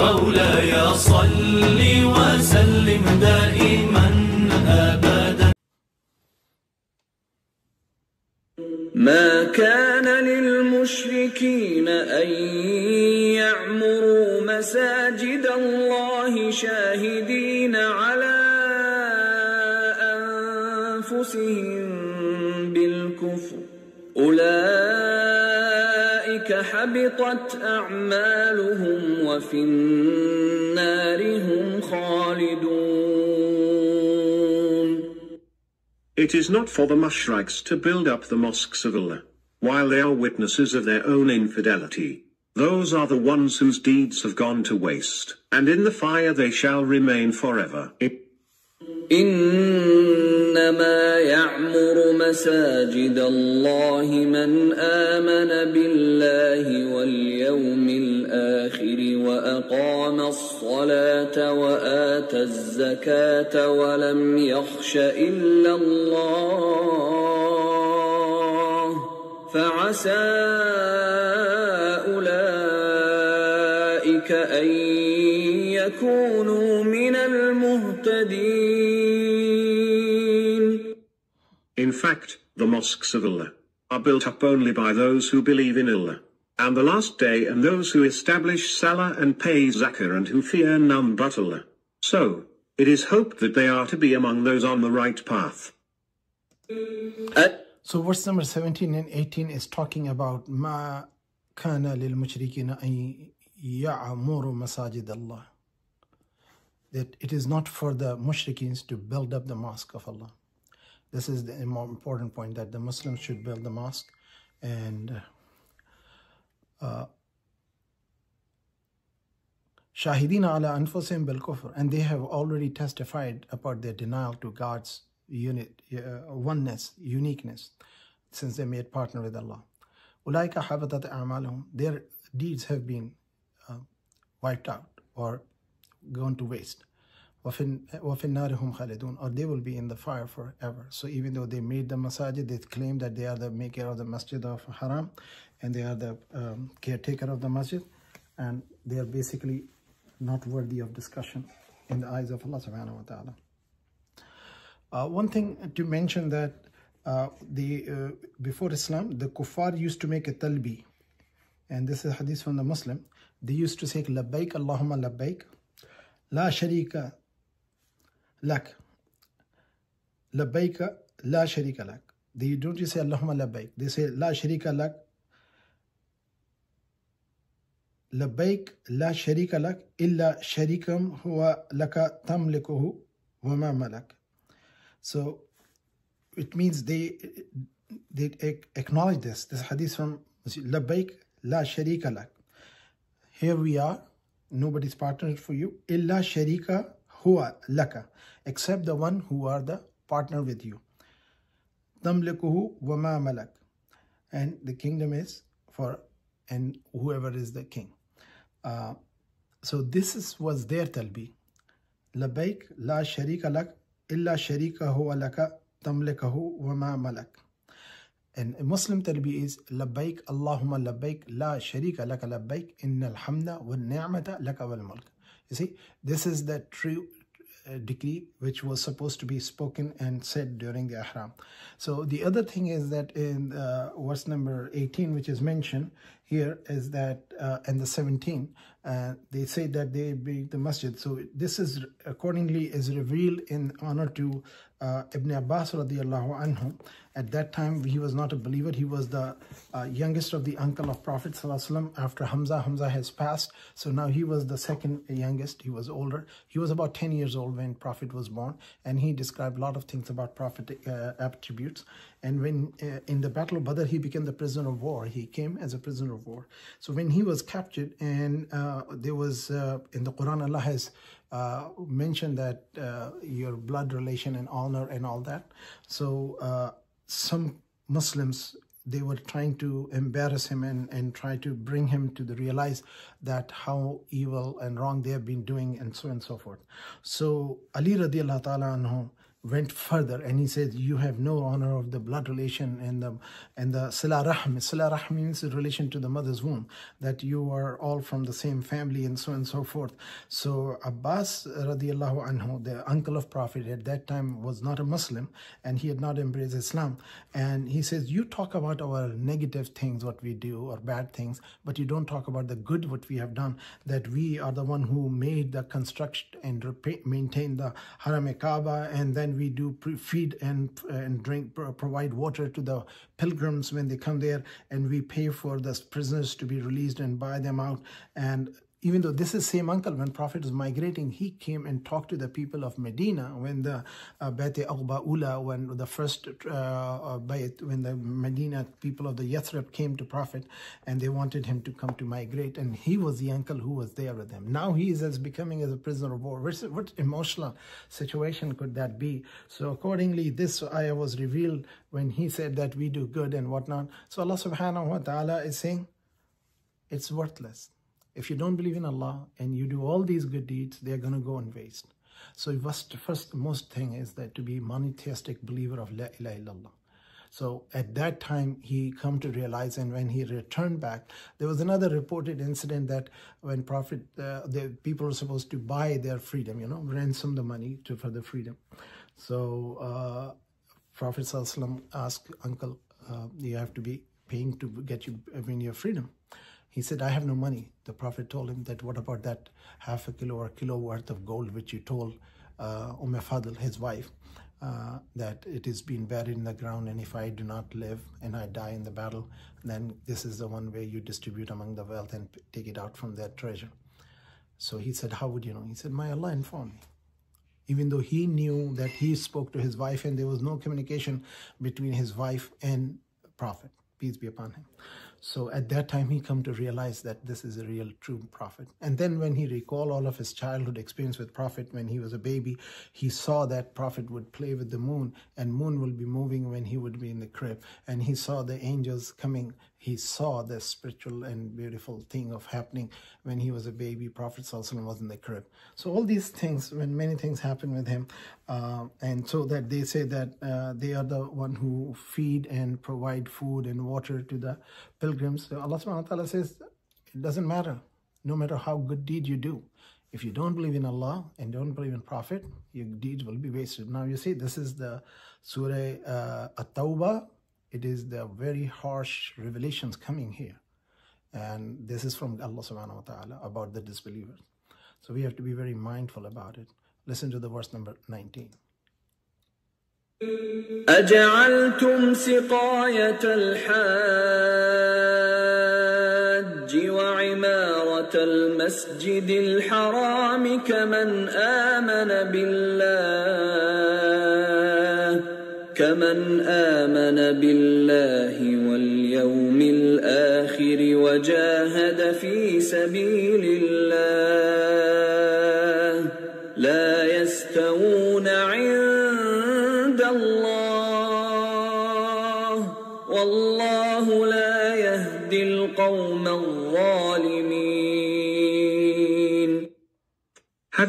مولاي صل وسلم دائما أبدا. ما كان للمشركين أن يعمروا مساجد الله شاهدين على أنفسهم بالكفر. أولئك حبطت أعمالهم وفي النار هم خالدون It is not for the mushriks to build up the mosques of Allah, while they are witnesses of their own infidelity. Those are the ones whose deeds have gone to waste, and in the fire they shall remain forever. إنما يعمر مساجد الله من آمن بالله واليوم الآخر وأقام الصلاة وآتى الزكاة ولم يخش إلا الله فعسى أولئك أن يكونوا من المهتدين. In fact, the mosques of Allah are built up only by those who believe in Allah, and the last day and those who establish Salah and pay Zakah and who fear none but Allah. So, it is hoped that they are to be among those on the right path. So verse number 17 and 18 is talking about ما كان للمشركين أن يعمروا مساجد الله that it is not for the mushrikins to build up the mosque of Allah. This is the more important point that the Muslims should build the mosque and shahidina ala anfusihim bil kufr and they have already testified about their denial to God's unit, uh, oneness, uniqueness, since they made partner with Allah. Ulaika habatat a'malahum. Their deeds have been uh, wiped out or gone to waste. وَفِي النَّارِ هُمْ خَالِدُونَ Or they will be in the fire forever. So even though they made the masajid, they claim that they are the maker of the masjid of haram and they are the um, caretaker of the masjid and they are basically not worthy of discussion in the eyes of Allah subhanahu wa ta'ala. Uh, one thing to mention that uh, the uh, before Islam, the kuffar used to make a talbi. And this is hadith from the Muslim. They used to say, labbaik Allahumma labbaik. La sharika lak. Labbaik la sharika lak. They don't just say Allahumma labbaik. They say la sharika lak. لبيك لا شريك لك إلا شريكا هو لك تملكه وما ملك so it means they they acknowledge this this hadith from لبيك لا شريك لك here we are nobody's partner for you إلا شريكا huwa laka except the one who are the partner with you. Tamlikuhu wama malak. And the kingdom is for and whoever is the king. Uh, so this is, was their talbi. Labaik la sharika lak illa sharika huwa laka tamlikahu wama malak. And Muslim talbi is labaik Allahumma labaik la sharika laka labaik innal hamda wal ni'mata laka wal mulk you see this is the true uh, decree which was supposed to be spoken and said during the ihram. So the other thing is that in uh, verse number 18 which is mentioned here is that uh, and the 17 uh, they say that they be the masjid. So this is accordingly is revealed in honor to uh, Ibn Abbas radiallahu anhu. At that time he was not a believer. He was the uh, youngest of the uncle of Prophet ﷺ after Hamza. Hamza has passed. So now he was the second youngest. He was older. He was about 10 years old when Prophet was born and he described a lot of things about Prophet uh, attributes. And when uh, in the battle of Badr he became the prisoner of war. He came as a prisoner of war so when he was captured and uh, there was uh, in the Quran Allah has uh, mentioned that uh, your blood relation and honor and all that so uh, some Muslims they were trying to embarrass him and, and try to bring him to the realize that how evil and wrong they have been doing and so and so forth. So Ali radiallahu ta'ala anhu, went further and he said, You have no honor of the blood relation and the and the sila rahm. Sila rahm means relation to the mother's womb, that you are all from the same family and so on and so forth. So Abbas radiallahu anhu, the uncle of Prophet at that time was not a Muslim and he had not embraced Islam. And he says, You talk about our negative things, what we do, or bad things, but you don't talk about the good what we have done, that we are the one who made the construction and maintain the Haram Kaaba and then we do feed and and drink pro- provide water to the pilgrims when they come there and we pay for the prisoners to be released and buy them out and even though this is same uncle when prophet was migrating he came and talked to the people of medina when the uh, Bayt Aqba Ula when the first uh, uh, Bayt when the medina people of the yathrib came to prophet and they wanted him to come to migrate and he was the uncle who was there with them now he is as becoming as a prisoner of war. What, what emotional situation could that be? So accordingly this ayah was revealed when he said that we do good and whatnot. So allah subhanahu wa ta'ala is saying it's worthless if you don't believe in Allah and you do all these good deeds, they're going to go in waste. So first, first most thing is that to be a monotheistic believer of La ilaha illallah. So at that time, he come to realize, and when he returned back, there was another reported incident that when Prophet, uh, the people were supposed to buy their freedom, you know, ransom the money to for the freedom. So uh, Prophet ﷺ asked Uncle, uh, you have to be paying to get you win your freedom. He said, I have no money. The Prophet told him that, what about that half a kilo or a kilo worth of gold which you told uh, Umm Fadl, his wife, uh, that it is being buried in the ground and if I do not live and I die in the battle, then this is the one way you distribute among the wealth and take it out from their treasure. So he said, how would you know? He said, my Allah informed me even though he knew that he spoke to his wife and there was no communication between his wife and prophet peace be upon him so at that time he come to realize that this is a real true prophet. And then when he recall all of his childhood experience with prophet when he was a baby he saw that prophet would play with the moon and moon will be moving when he would be in the crib. And he saw the angels coming he saw the spiritual and beautiful thing of happening when he was a baby. Prophet Sallallahu was in the crib. So all these things when many things happen with him uh, and so that they say that uh, they are the one who feed and provide food and water to the pilgrims. So allah subhanahu wa ta'ala says it doesn't matter no matter how good deed you do. If you don't believe in allah and don't believe in prophet your deeds will be wasted. Now you see this is the surah uh, at-tawbah it is the very harsh revelations coming here. And this is from Allah subhanahu wa ta'ala about the disbelievers. So we have to be very mindful about it. Listen to the verse number 19. أجعلتم سقاية الحاج وعمارة المسجد الحرام كمن آمن بالله كمن آمن بالله واليوم الآخر وجاهد في سبيل الله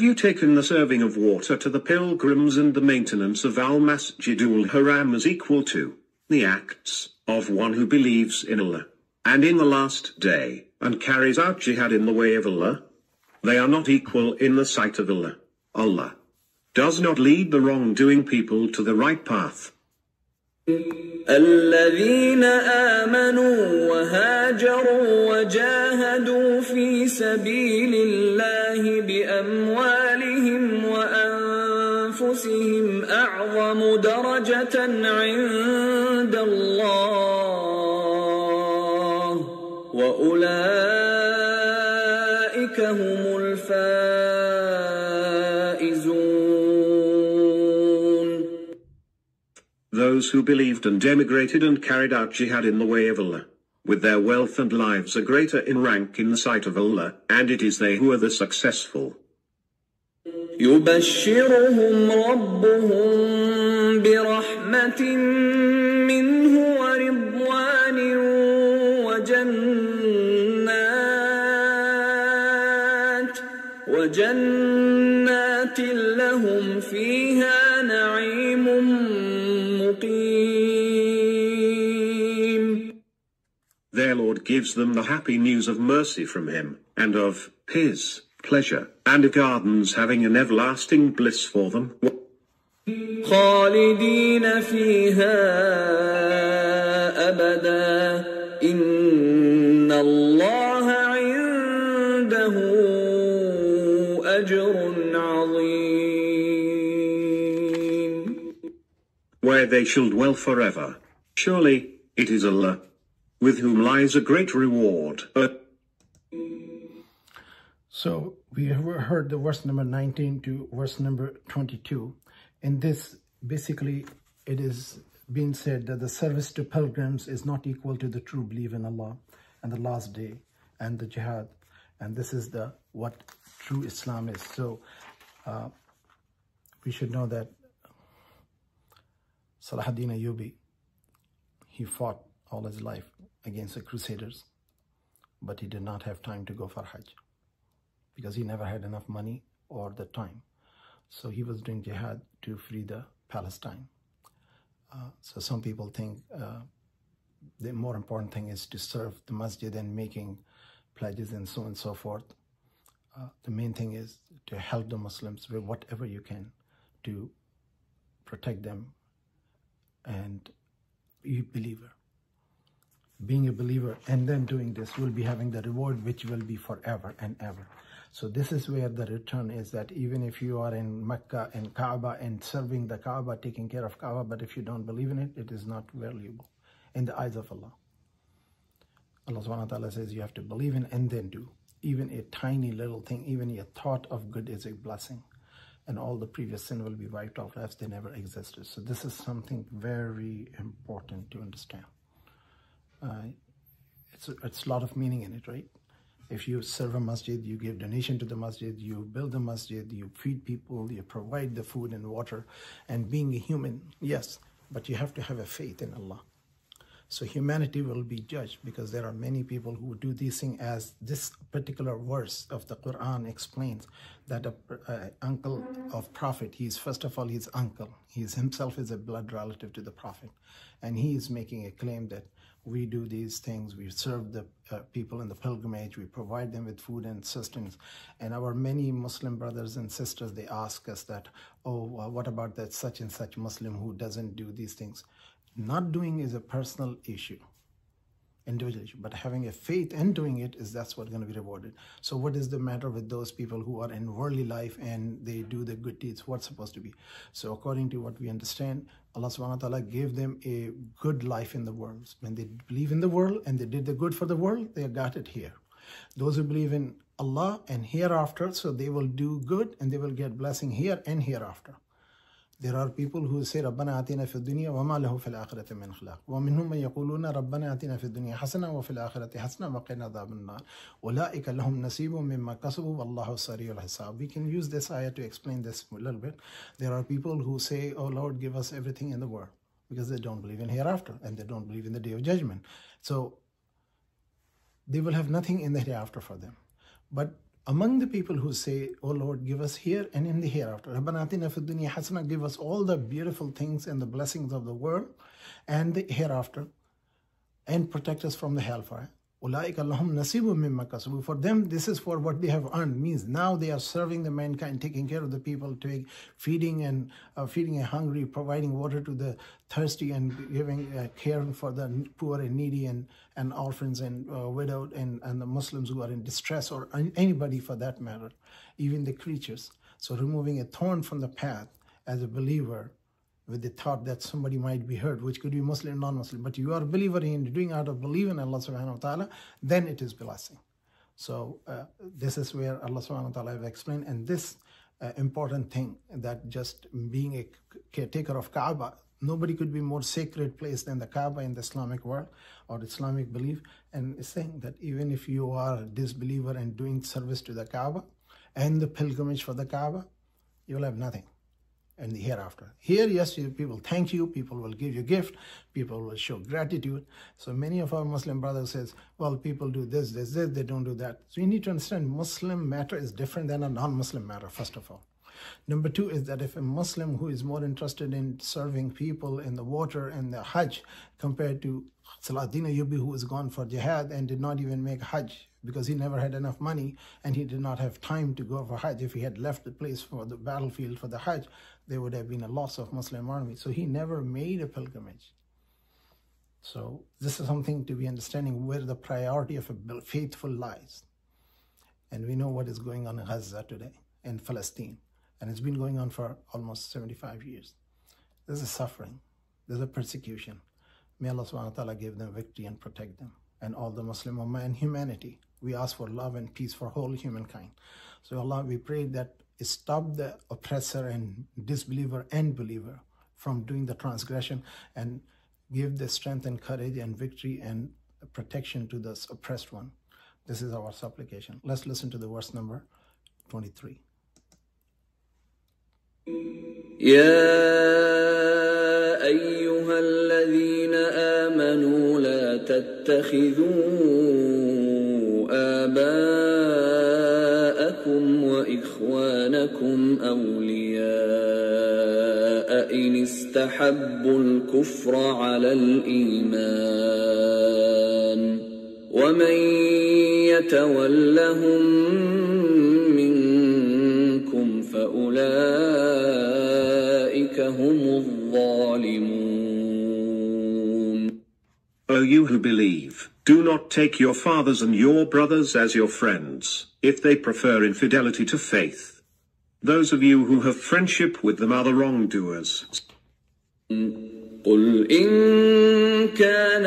Have you taken the serving of water to the pilgrims and the maintenance of Al Masjidul Haram as equal to the acts of one who believes in Allah and in the last day and carries out jihad in the way of Allah? They are not equal in the sight of Allah. Allah does not lead the wrongdoing people to the right path. الذين آمنوا وهاجروا وجاهدوا في سبيل الله درجة عند الله وأولئك هم الفائزون Those who believed and emigrated and carried out jihad in the way of Allah, with their wealth and lives are greater in rank in the sight of Allah, and it is they who are the successful. يبشرهم ربهم برحمة منه ورضوان وجنات وجنات لهم فيها نعيم مقيم Their Lord gives them the happy news of mercy from him, and of his pleasure, and gardens having an everlasting bliss for them. خالدين فيها أبدا إن الله عنده أجر عظيم where they shall dwell forever. Surely, it is Allah, with whom lies a great reward. Uh, So we have heard the verse number 19 to verse number 22. In this, basically, it is being said that the service to pilgrims is not equal to the true belief in Allah and the last day and the jihad. And this is the what true Islam is. So uh, we should know that Salahuddin Ayyubi, he fought all his life against the Crusaders, but he did not have time to go for Hajj because he never had enough money or the time. So he was doing jihad to free the Palestine. Uh, so some people think uh, the more important thing is to serve the masjid and making pledges and so on and so forth. Uh, the main thing is to help the Muslims with whatever you can to protect them and be a believer. Being a believer and then doing this, you'll be having the reward which will be forever and ever. So this is where the return is that even if you are in Mecca and Kaaba and serving the Kaaba, taking care of Kaaba, but if you don't believe in it, it is not valuable in the eyes of Allah. Allah subhanahu wa ta'ala says you have to believe in and then do. Even a tiny little thing, even a thought of good is a blessing. And all the previous sin will be wiped off as they never existed. So this is something very important to understand. Uh, it's, it's a lot of meaning in it, right? If you serve a masjid, you give donation to the masjid, you build a masjid, you feed people, you provide the food and water. And being a human, yes, but you have to have a faith in Allah. So humanity will be judged because there are many people who do these things as this particular verse of the Quran explains that a, uncle of Prophet, he is first of all his uncle. He is himself is a blood relative to the Prophet. And he is making a claim that we do these things, we serve the uh, people in the pilgrimage, we provide them with food and sustenance. And our many Muslim brothers and sisters, they ask us that, oh, uh, what about that such and such Muslim who doesn't do these things? Not doing is a personal issue, individual but having a faith and doing it is that's what's going to be rewarded. So, what is the matter with those people who are in worldly life and they do the good deeds? What's supposed to be? So, according to what we understand, Allah subhanahu wa ta'ala gave them a good life in the world. When they believe in the world and they did the good for the world, they got it here. Those who believe in Allah and hereafter, so they will do good and they will get blessing here and hereafter. There are people who say ربنا آتنا في الدنيا وما له في الآخرة من خلاق ومنهم من يقولون ربنا آتنا في الدنيا حسنة وفي الآخرة حسنة وقنا عذاب النار أولئك لهم نصيب مما كسبوا والله سريع الحساب We can use this ayah to explain this a little bit. There are people who say, Oh Lord, give us everything in the world because they don't believe in hereafter and they don't believe in the day of judgment. So they will have nothing in the hereafter for them. But among the people who say, Oh Lord, give us here and in the hereafter. Rabbana atina fid dunya hasana, give us all the beautiful things and the blessings of the world and the hereafter and protect us from the hellfire. For them, this is for what they have earned. Means now they are serving the mankind, taking care of the people, take, feeding and uh, feeding a hungry, providing water to the thirsty, and giving uh, care for the poor and needy and, and orphans and uh, widowed and, and the Muslims who are in distress or anybody for that matter, even the creatures. So removing a thorn from the path as a believer with the thought that somebody might be hurt, which could be Muslim, non-Muslim, but you are a believer in doing out of belief in Allah subhanahu wa ta'ala, then it is blessing. So uh, this is where Allah subhanahu wa ta'ala have explained, and this uh, important thing that just being a caretaker of Kaaba, nobody could be more sacred place than the Kaaba in the Islamic world or Islamic belief. And saying that even if you are a disbeliever and doing service to the Kaaba and the pilgrimage for the Kaaba, you will have nothing and the hereafter. Here, yes, people thank you, people will give you gift, people will show gratitude. So many of our Muslim brothers says, well, people do this, this, this, they don't do that. So you need to understand Muslim matter is different than a non-Muslim matter, first of all. Number two is that if a Muslim who is more interested in serving people in the water and the Hajj compared to Salahuddin Ayyubi who was gone for jihad and did not even make Hajj because he never had enough money and he did not have time to go for Hajj. If he had left the place for the battlefield for the Hajj, there would have been a loss of Muslim army. So he never made a pilgrimage. So this is something to be understanding where the priority of a faithful lies. And we know what is going on in Gaza today, in Palestine. And it's been going on for almost 75 years. There's a suffering. There's a persecution. May Allah subhanahu wa ta'ala give them victory and protect them and all the Muslim Ummah and humanity. We ask for love and peace for whole humankind. So Allah, we pray that stop the oppressor and disbeliever and believer from doing the transgression and give the strength and courage and victory and protection to the oppressed one. This is our supplication. Let's listen to the verse number 23. يا أيها الذين آمنوا لا تتخذوا آباءكم وإخوانكم أولياء إن استحبوا الكفر على الإيمان ومن يتولهم you who believe, do not take your fathers and your brothers as your friends, if they prefer infidelity to faith. Those of you who have friendship with them are the wrongdoers. قل إن كان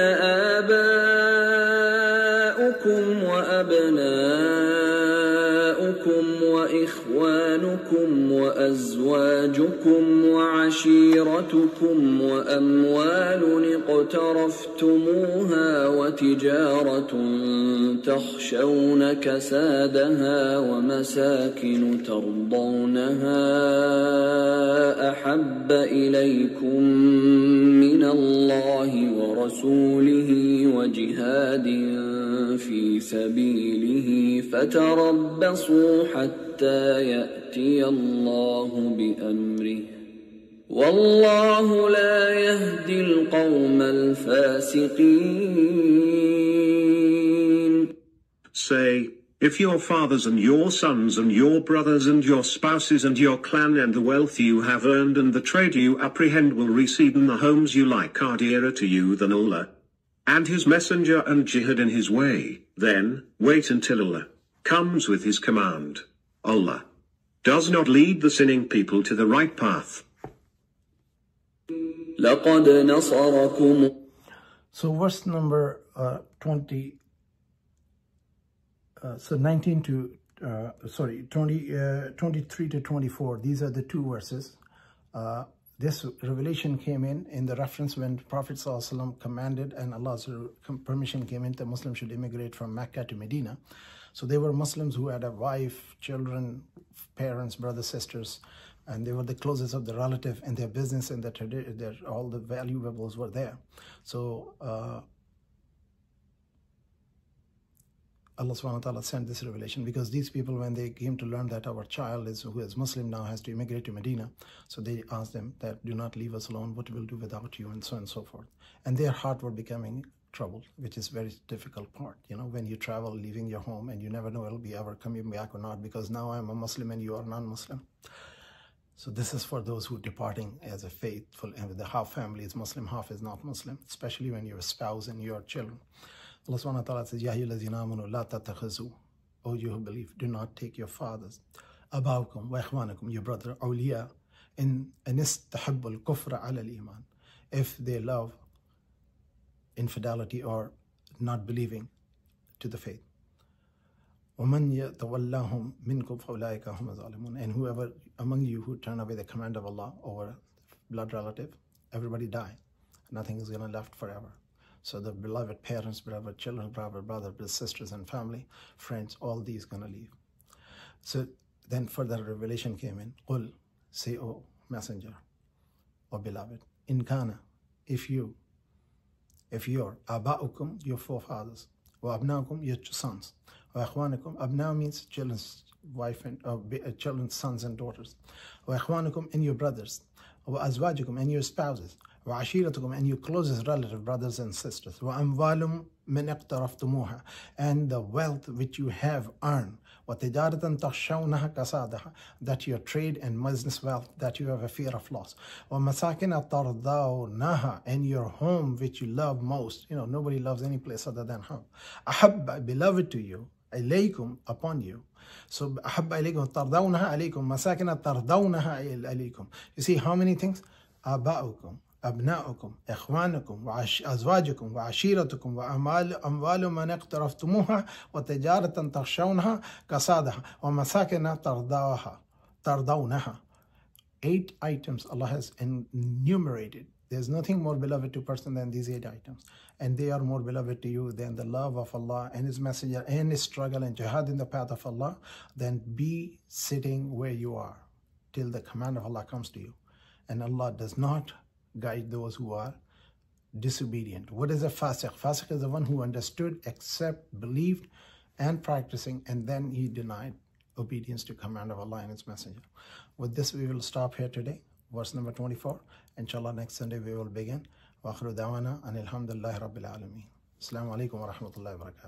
آباؤكم وأبناؤكم وإخوانكم وأزواجكم وعشيرتكم وأموال اقترفتموها وتجارة تخشون كسادها ومساكن ترضونها أحب إليكم من الله ورسوله وجهاد في سبيله فتربصوا حتى يأتي الله بأمره والله لا يهدي القوم الفاسقين Say, if your fathers and your sons and your brothers and your spouses and your clan and the wealth you have earned and the trade you apprehend will recede and the homes you like are dearer to you than Allah, and His Messenger and jihad in His way, then, wait until Allah comes with his command. Allah does not lead the sinning people to the right path. So verse number uh, 20, uh, so 19 to, uh, sorry, 20, uh, 23 to 24, these are the two verses. Uh, this revelation came in, in the reference when Prophet ﷺ commanded and Allah's permission came in that Muslims should immigrate from Mecca to Medina. So they were Muslims who had a wife, children, parents, brothers, sisters, and they were the closest of the relative and their business and their, their all the valuables were there. So uh, Allah subhanahu wa ta'ala sent this revelation because these people, when they came to learn that our child is who is Muslim now has to immigrate to Medina, so they asked them that do not leave us alone, what we'll do without you, and so on and so forth. And their heart were becoming troubled, which is very difficult part. You know, when you travel, leaving your home, and you never know it'll be ever coming back or not, because now I'm a Muslim and you are non-Muslim. So this is for those who are departing as a faithful, and the half family is Muslim, half is not Muslim, especially when you're a spouse and your children. Allah subhanahu wa ta'ala says, Ya amanu la tatakhazu. O you who believe, do not take your fathers, abawkum wa ikhwanakum, your brother, awliya, in anistahabbu al-kufra ala al-iman. If they love infidelity or not believing to the faith. And whoever among you who turn away the command of Allah over blood relative, everybody die. Nothing is going to left forever. So the beloved parents, beloved children, beloved brother, sisters and family, friends, all these going to leave. So then further revelation came in. Qul, say, O messenger, O beloved, in Kana, if you if your aba'ukum, your forefathers, wa abna'ukum, your sons, wa ikhwanakum, abna means children's wife and uh, uh children, sons and daughters, wa ikhwanakum, and your brothers, wa azwajukum, and your spouses, وعشيرتكم and your closest relative brothers and sisters وأموال من اقترفتموها and the wealth which you have earned وتجارة تخشونها كسادها that your trade and business wealth that you have a fear of loss ومساكن ترضونها and your home which you love most you know nobody loves any place other than home أحب beloved to you إليكم upon you so أحب إليكم ترضونها عليكم مساكن ترضونها عليكم you see how many things آباؤكم أبناؤكم إخوانكم وأزواجكم وعشيرتكم وأموال أموال من اقترفتموها وتجارة تخشونها كسادها ومساكن ترضاها ترضونها Eight items Allah has enumerated. There's nothing more beloved to person than these eight items. And they are more beloved to you than the love of Allah and His Messenger and His struggle and jihad in the path of Allah. Then be sitting where you are till the command of Allah comes to you. And Allah does not guide those who are disobedient. What is a fasiq? Fasiq is the one who understood, accept, believed, and practicing, and then he denied obedience to command of Allah and His Messenger. With this, we will stop here today. Verse number 24. Inshallah, next Sunday we will begin. وآخر دعوانا أن الحمد لله رب العالمين. السلام عليكم ورحمة الله وبركاته.